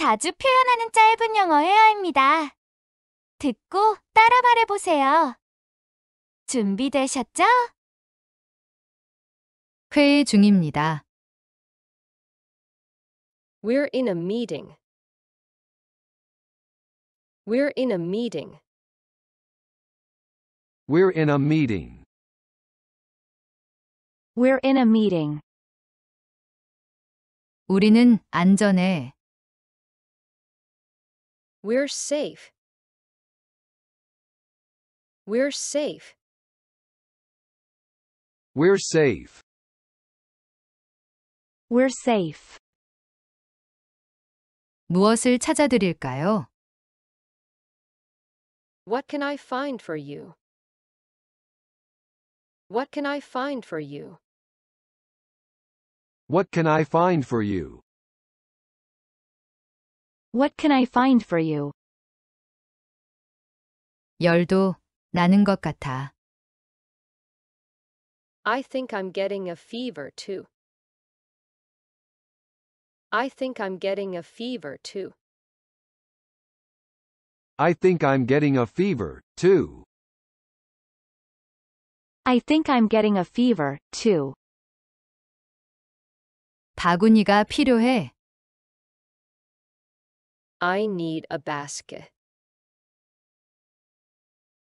자주 표현하는 짧은 영어 회화입니다. 듣고 따라 말해보세요. 준비되셨죠? 회의 중입니다. We're in a meeting. We're in a meeting. We're in a meeting. We're in a meeting. 우리는 안전해. We're safe. We're safe. We're safe. We're safe. 무엇을 찾아드릴까요? What can I find for you? What can I find for you? What can I find for you? What can I find for you? 열도 나는 것 같아. I think I'm getting a fever too. I think I'm getting a fever too. I think I'm getting a fever, too. I think I'm getting a fever, too. 바구니가 필요해. I need a basket.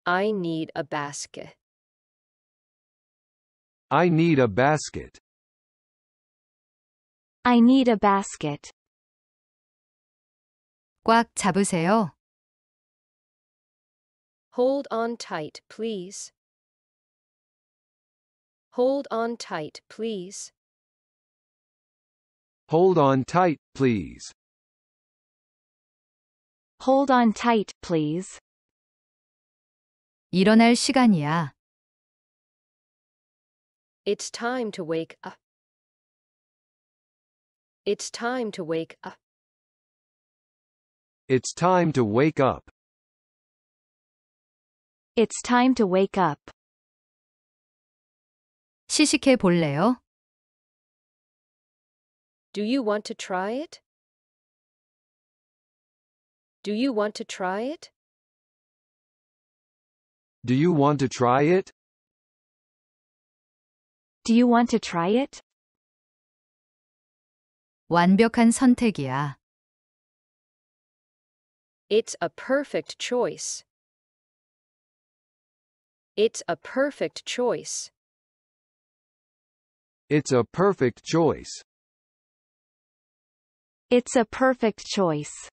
I need a basket. I need a basket. I need a basket. 꽉 잡으세요. Hold on tight, please. Hold on tight, please. Hold on tight, please. Hold on tight, please. 일어날 시간이야. It's time to wake up. It's time to wake up. It's time to wake up. It's time to wake up. 시식해 볼래요? Do you want to try it? Do you want to try it? Do you want to try it? Do you want to try it? 완벽한 선택이야. It's a perfect choice. It's a perfect choice. It's a perfect choice. It's a perfect choice.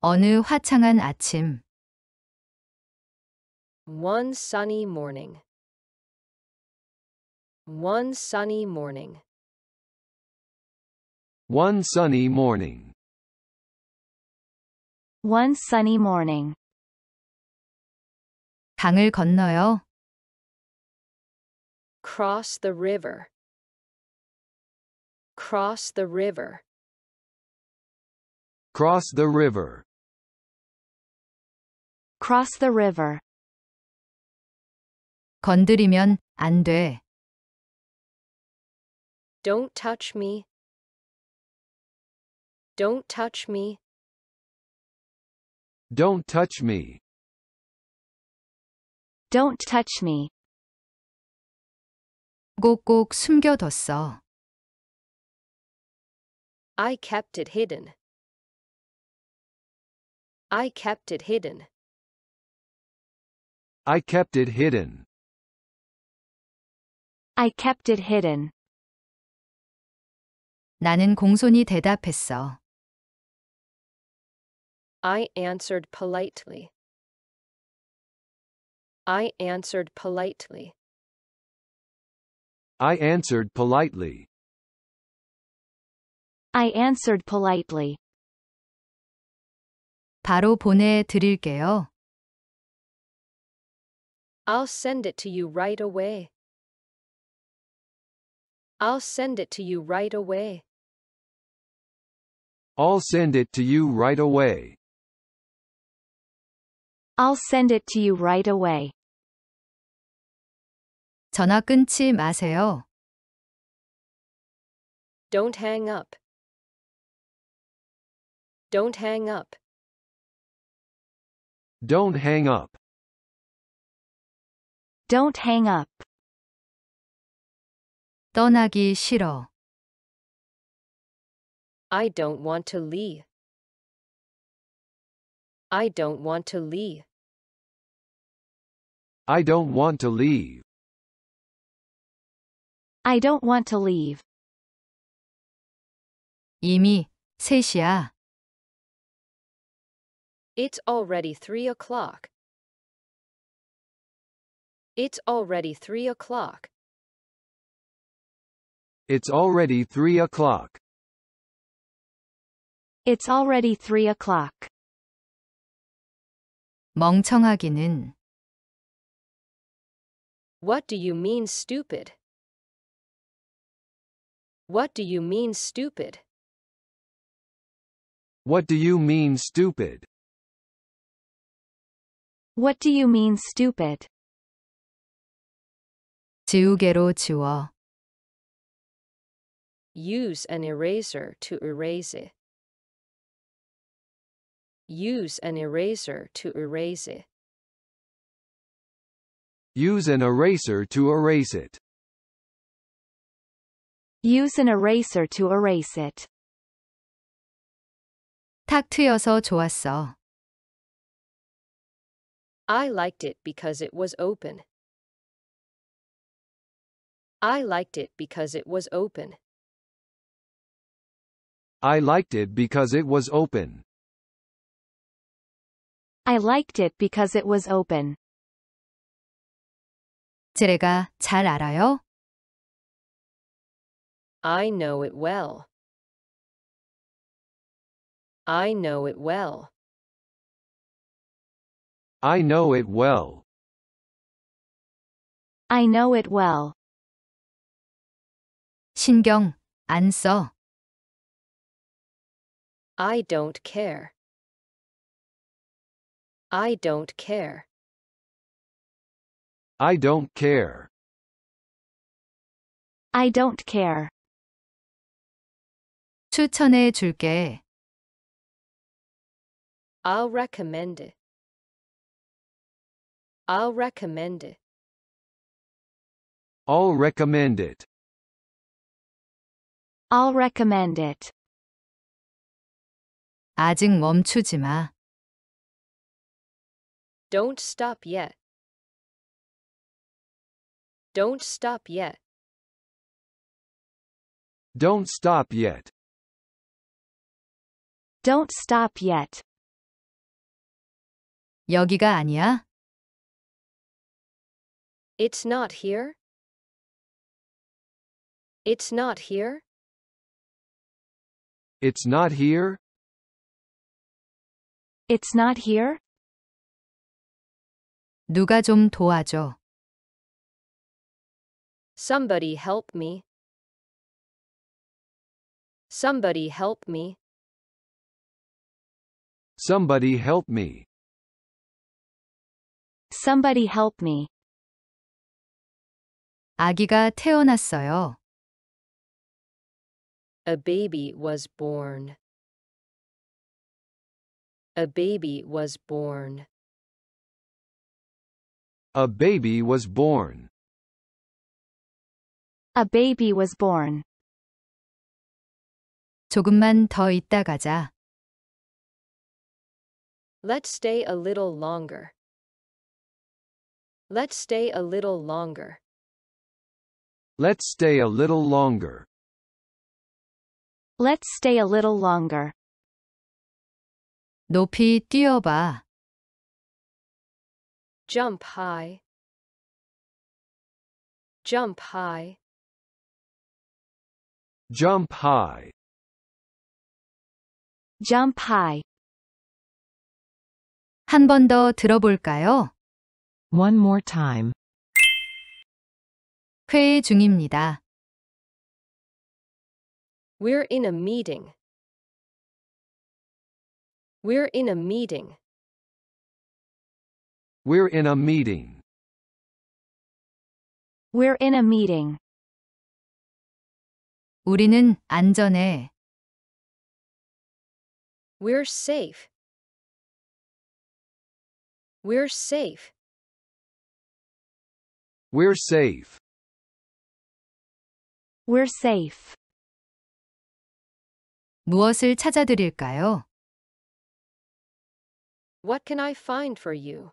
어느 화창한 아침. One sunny morning. One sunny morning. One sunny morning. One sunny morning. 강을 건너요. Cross the river. Cross the river. Cross the river. Cross the river. 건드리면 안 돼. Don't touch me. Don't touch me. Don't touch me. Don't touch me. 꼭꼭 숨겨뒀어. I kept it hidden. I kept it hidden. I kept it hidden. I kept it hidden. 나는 공손히 대답했어. I answered politely. I answered politely. I answered politely. I answered politely. 바로 보내드릴게요. I'll send it to you right away. I'll send it to you right away. I'll send it to you right away. I'll send it to you right away. 전화 끊지 마세요. Don't hang up. Don't hang up. Don't hang up. Don't hang up. 떠나기 싫어. I don't want to leave. I don't want to leave. I don't want to leave. I don't want to leave. 이미 3시야. It's already three o'clock. It's already three o'clock. It's already three o'clock. It's already three o'clock. 멍청하기는 What do you mean, stupid? What do you mean, stupid? What do you mean, stupid? What do you mean, stupid? 지우개로 지워. Use an eraser to erase it. Use an eraser to erase it. Use an eraser to erase it. Use an eraser to erase it. 탁 트여서 좋았어. I liked it because it was open. I liked it because it was open. I liked it because it was open. I liked it because it was open. 제가 잘 알아요. I know it well. I know it well. I know it well. I know it well. 신경 안 써. I don't care. I don't care. I don't care. I don't care. 추천해 줄게. I'll recommend it. I'll recommend it. I'll recommend it. I'll recommend it. 아직 멈추지 마. Don't stop yet. Don't stop yet. Don't stop yet. Don't stop yet. 여기가 아니야? It's not here. It's not here. It's not here. It's not here. 누가 좀 도와줘. Somebody help me. Somebody help me. Somebody help me. Somebody help me. 아기가 태어났어요. A baby was born. A baby was born. A baby was born. A baby was born. 조금만 더 있다 가자. Let's stay a little longer. Let's stay a little longer. Let's stay a little longer. Let's stay a little longer. 높이 뛰어봐. Jump high. Jump high. Jump high. Jump high. 한 번 더 들어볼까요? One more time. 회의 중입니다. We're in a meeting. We're in a meeting. We're in a meeting. We're in a meeting. 우리는 안전해. We're safe. We're safe. We're safe. We're safe. 무엇을 찾아드릴까요? What can I find for you?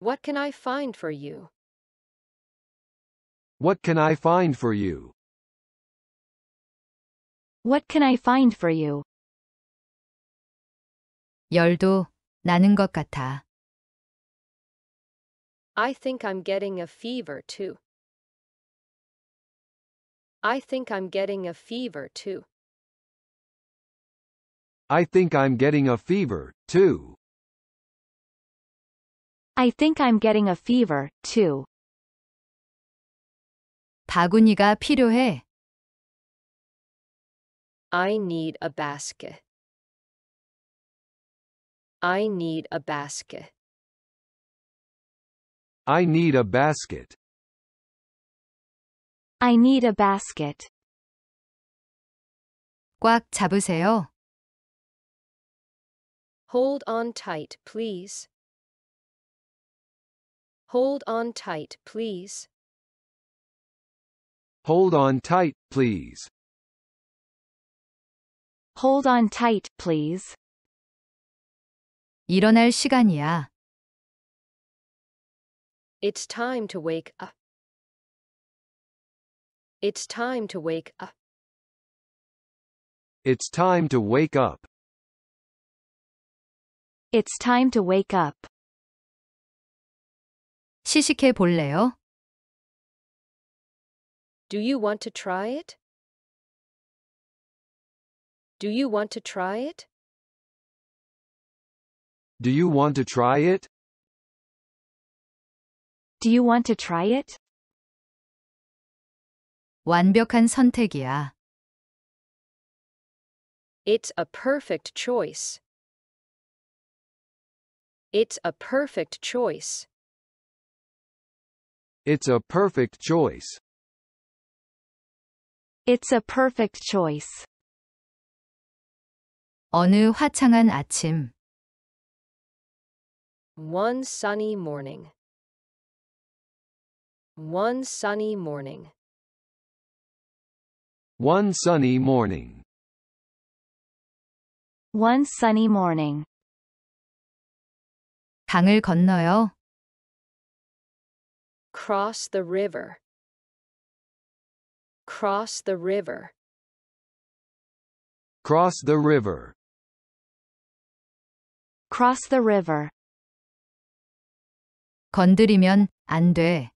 What can I find for you? What can I find for you? What can I find for you? 열도 나는 것 같아. I think I'm getting a fever too. I think I'm getting a fever too. I think I'm getting a fever, too. I think I'm getting a fever, too. 바구니가 필요해. I need a basket. I need a basket. I need a basket. I need a basket. 꽉 잡으세요. Hold on tight, please. Hold on tight, please. Hold on tight, please. Hold on tight, please. 일어날 시간이야. It's time to wake up. It's time to wake up. It's time to wake up. It's time to wake up. 시식해 볼래요? Do you want to try it? Do you want to try it? Do you want to try it? Do you want to try it? 완벽한 선택이야. It's a perfect choice. It's a perfect choice. It's a perfect choice. It's a perfect choice. 어느 화창한 아침. One sunny morning. One sunny morning. One sunny morning. One sunny morning. 강을 건너요. Cross the river. Cross the river. Cross the river. Cross the river. 건드리면 안 돼.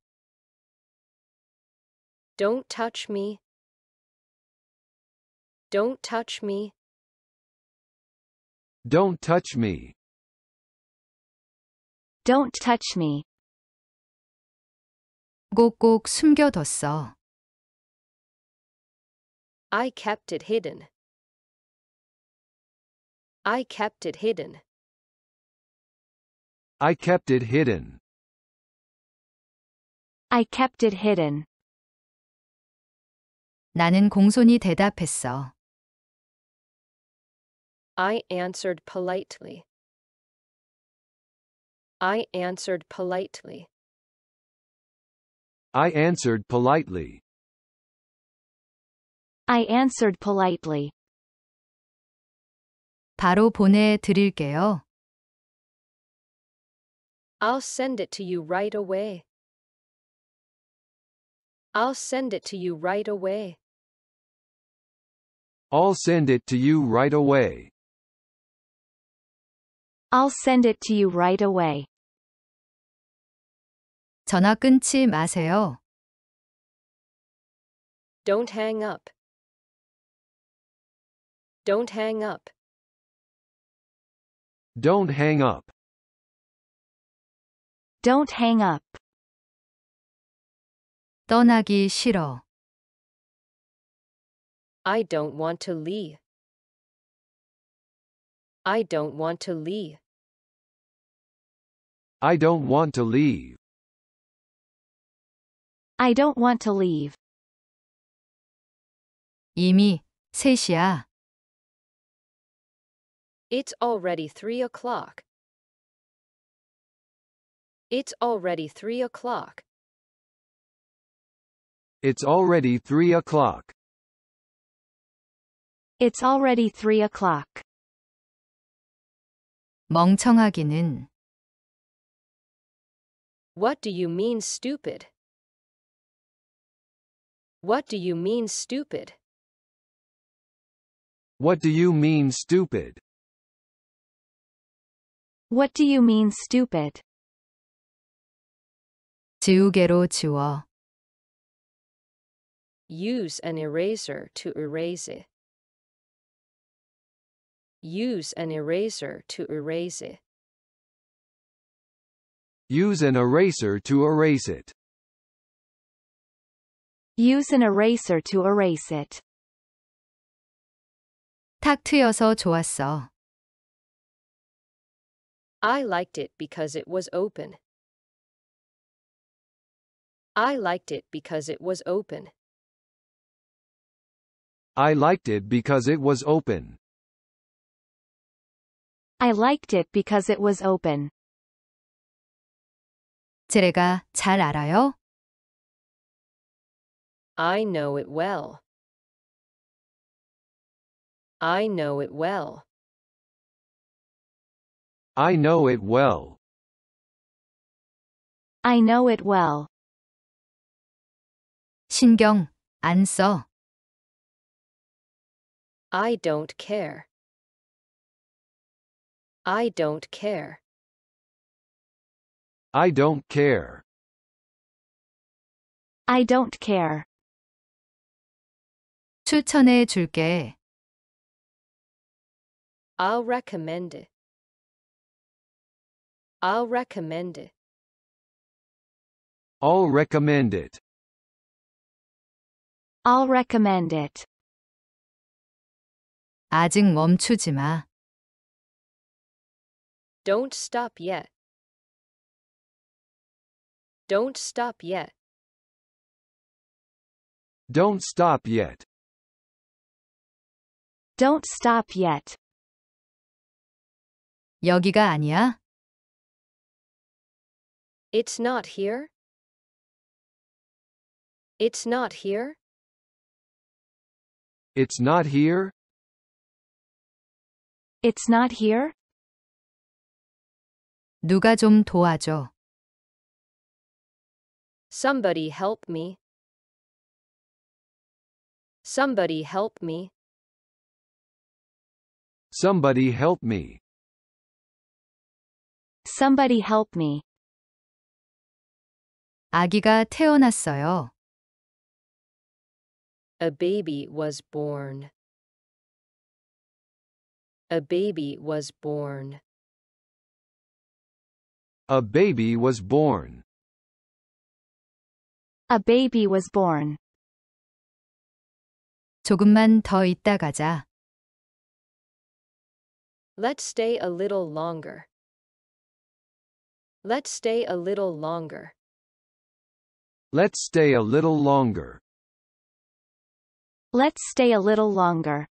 Don't touch me. Don't touch me. Don't touch me. Don't touch me. 꼭꼭 숨겨뒀어. I kept it hidden. I kept it hidden. I kept it hidden. I kept it hidden. 나는 공손히 대답했어. I answered politely. I answered politely. I answered politely. I answered politely. 바로 보내드릴게요. I'll send it to you right away. I'll send it to you right away. I'll send it to you right away. I'll send it to you right away. 전화 끊지 마세요. Don't hang up. Don't hang up. Don't hang up. Don't hang up. 떠나기 싫어. I don't want to leave. I don't want to leave. I don't want to leave. I don't want to leave. 이미 셋이야. It's already three o'clock. It's already three o'clock. It's already three o'clock. It's already three o'clock. 멍청하기는 What do you mean stupid? What do you mean stupid? What do you mean stupid? What do you mean stupid? 지우개로 지워. Use an eraser to erase it. Use an eraser to erase it. Use an eraser to erase it. Use an eraser to erase it. 탁 트여서 좋았어. I liked it because it was open. I liked it because it was open. I liked it because it was open. I liked it because it was open. 제가 잘 알아요. I know it well. I know it well. I know it well. I know it well. 신경 안 써. I don't care. I don't care. I don't care. I don't care. 추천해 줄게. I'll recommend it. I'll recommend it. I'll recommend it. I'll recommend it. 아직 멈추지 마. Don't stop yet. Don't stop yet. Don't stop yet. Don't stop yet. 여기가 아니야? It's not here. It's not here. It's not here. It's not here. 누가 좀 도와줘. Somebody help me. Somebody help me. Somebody help me. Somebody help me. 아기가 태어났어요. A baby was born. A baby was born. A baby was born. A baby was born. 조금만 더 있다 가자. Let's stay a little longer. Let's stay a little longer. Let's stay a little longer. Let's stay a little longer.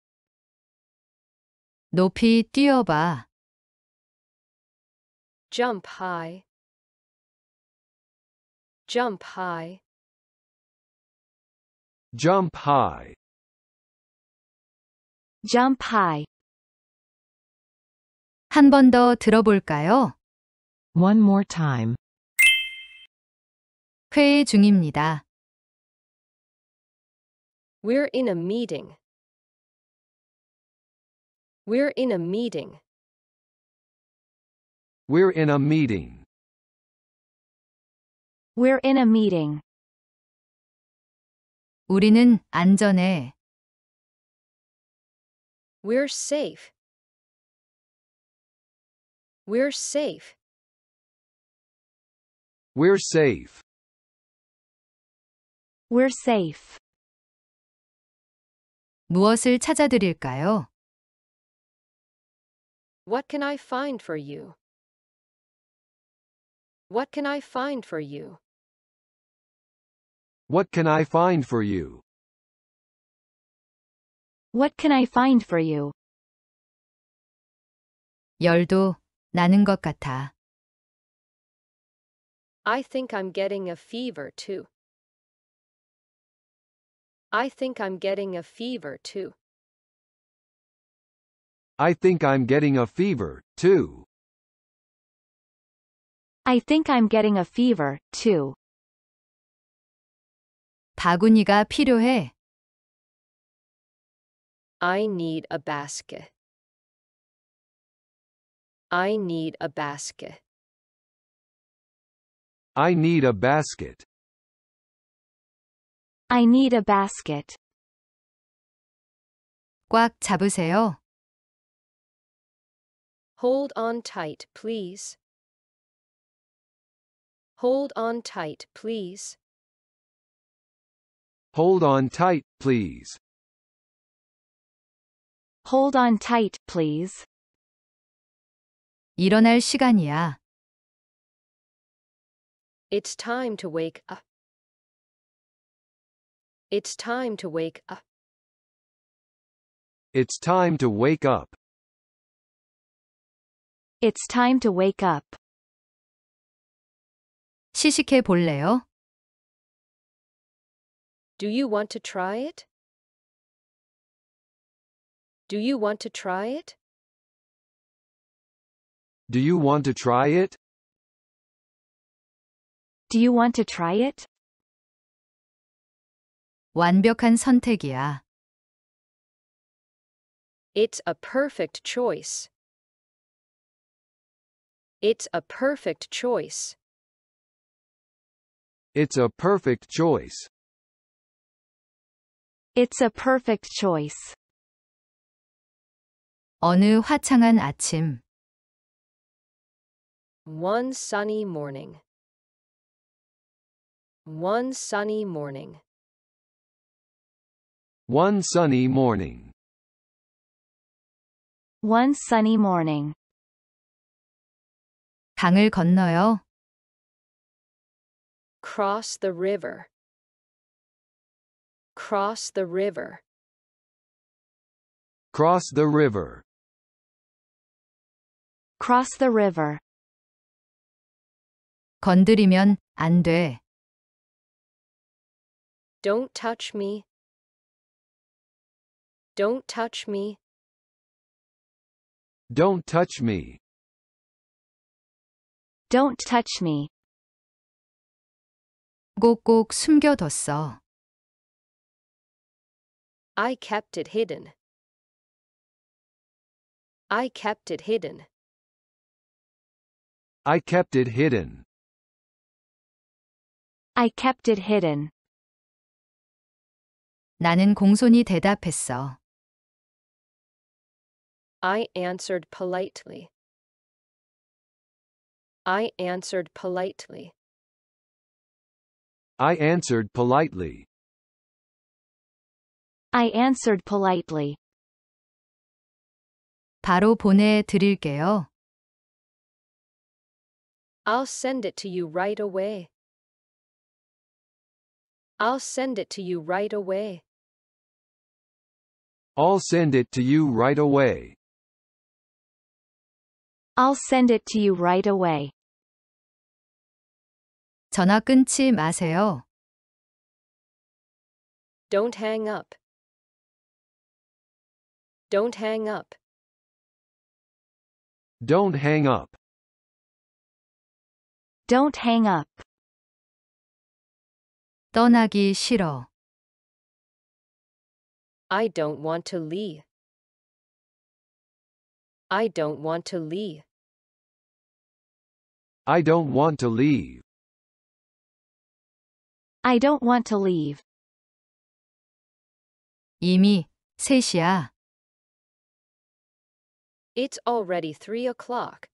높이 뛰어봐. Jump high. Jump high. Jump high. Jump high. 한 번 더 들어볼까요? One more time. 회의 중입니다. We're in a meeting. We're in a meeting. We're in a meeting. We're in a meeting. 우리는 안전해. We're safe. We're safe. We're safe. We're safe. 무엇을 찾아드릴까요? What can I find for you? What can I find for you? What can I find for you? What can I find for you? 열도 나는 것 같아. I think I'm getting a fever too. I think I'm getting a fever too. I think I'm getting a fever, too. I think I'm getting a fever, too. 바구니가 필요해. I need a basket. I need a basket. I need a basket. I need a basket. 꽉 잡으세요. Hold on tight, please. Hold on tight, please. Hold on tight, please. Hold on tight, please. 일어날 시간이야. It's time to wake up. It's time to wake up. It's time to wake up. It's time to wake up. 시식해 볼래요? Do you want to try it? Do you want to try it? Do you want to try it? Do you want to try it? 완벽한 선택이야. It's a perfect choice. It's a perfect choice. It's a perfect choice. It's a perfect choice. 어느 화창한 아침. One sunny morning. One sunny morning. One sunny morning. One sunny morning. 강을 건너요. Cross the river. Cross the river. Cross the river. Cross the river. 건드리면 안 돼. Don't touch me. Don't touch me. Don't touch me. Don't touch me. 꼭꼭 숨겨뒀어. I kept it hidden. I kept it hidden. I kept it hidden. I kept it hidden. 나는 공손히 대답했어. I answered politely. I answered politely. I answered politely. I answered politely. 바로 보내드릴게요. I'll send it to you right away. I'll send it to you right away. I'll send it to you right away. I'll send it to you right away. 전화 끊지 마세요. Don't hang up. Don't hang up. Don't hang up. Don't hang up. 떠나기 싫어. I don't want to leave. I don't want to leave. I don't want to leave. I don't want to leave. 이미 3시야. It's already three o'clock.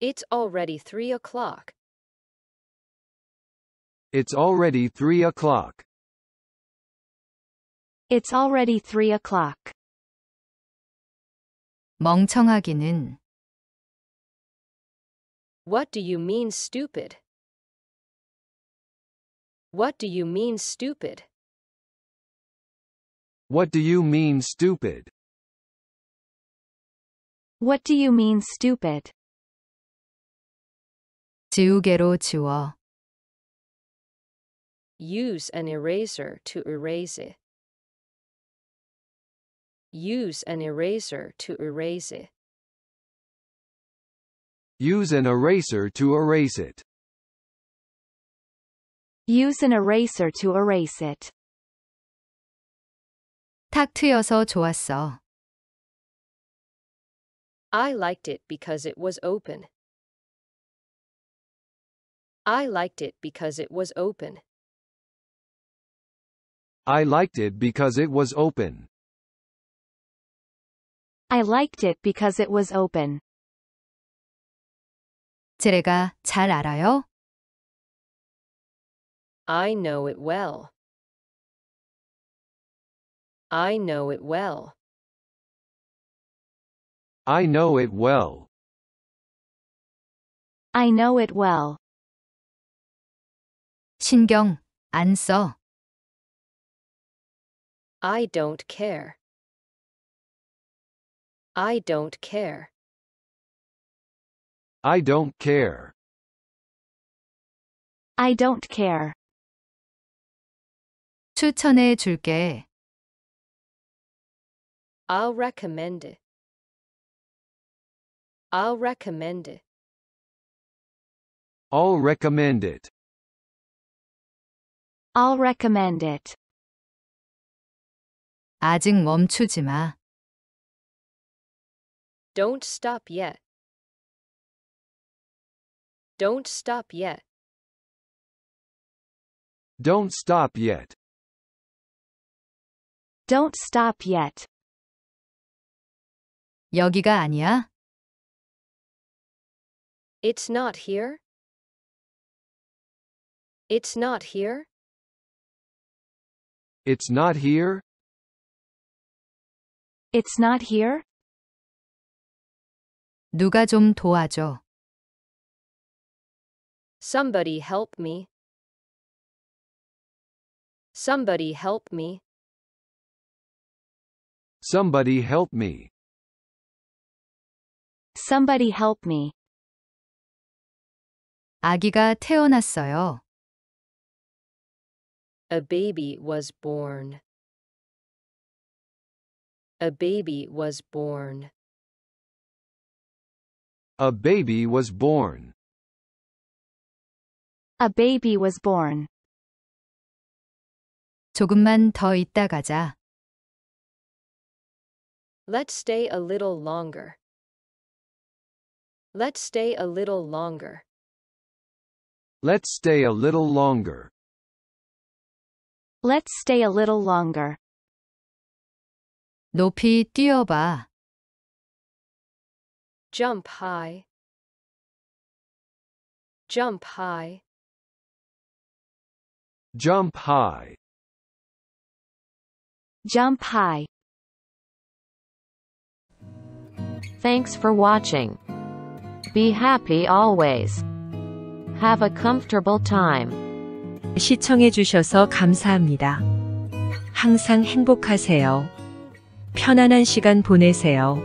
It's already three o'clock. It's already three o'clock. It's already three o'clock. 멍청하기는 What do you mean, stupid? What do you mean, stupid? What do you mean, stupid? What do you mean stupid? 지우개로 지워. Use an eraser to erase it. Use an eraser to erase it. Use an eraser to erase it. Use an eraser to erase it. 탁 트여서 좋았어. I liked it because it was open. I liked it because it was open. I liked it because it was open. I liked it because it was open. 제가 잘 알아요. I know it well. I know it well. I know it well. I know it well. 신경 안 써. I don't care. I don't care. I don't care. I don't care. 추천해 줄게. I'll recommend it. I'll recommend it. I'll recommend it. I'll recommend it. 아직 멈추지 마. Don't stop yet. Don't stop yet. Don't stop yet. Don't stop yet. 여기가 아니야? It's not here. It's not here. It's not here. It's not here. 누가 좀 도와줘. Somebody help me. Somebody help me. Somebody help me. Somebody help me. 아기가 태어났어요. A baby was born. A baby was born. A baby was born. A baby was born. 조금만 더 있다 가자. Let's stay a little longer. Let's stay a little longer. Let's stay a little longer. Let's stay a little longer. 높이 뛰어봐. Jump high. Jump high. Jump high. Jump high. Thanks for watching. Be happy always. Have a comfortable time. 시청해주셔서 감사합니다. 항상 행복하세요. 편안한 시간 보내세요.